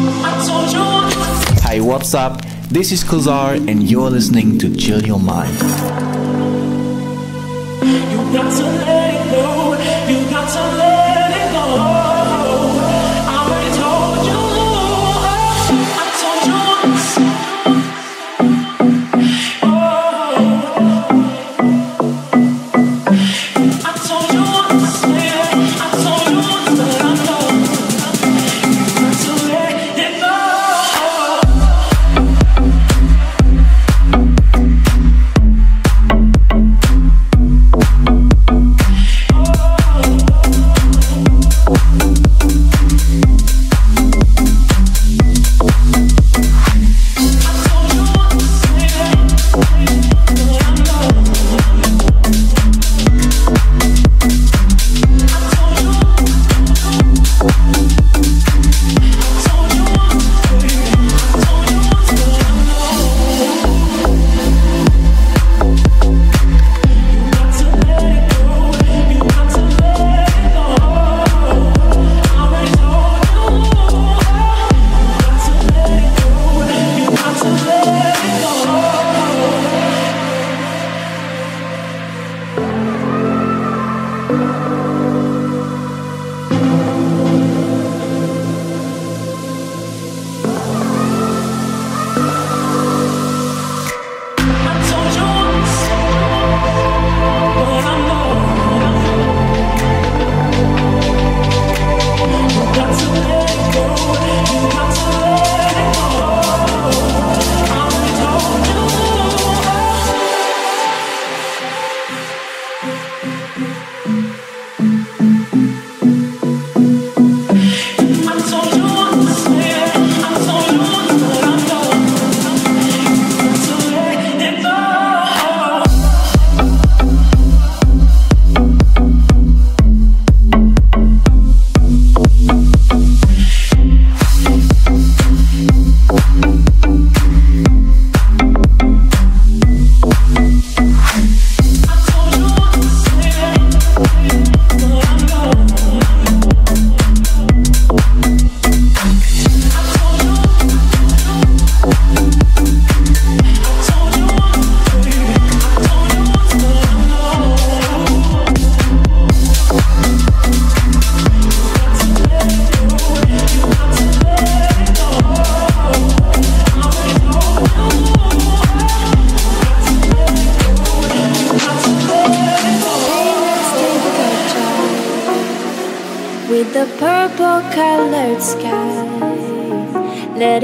Hi, what's up? This is Kuzar, and you're listening to Chill Your Mind. With the purple colored sky. Let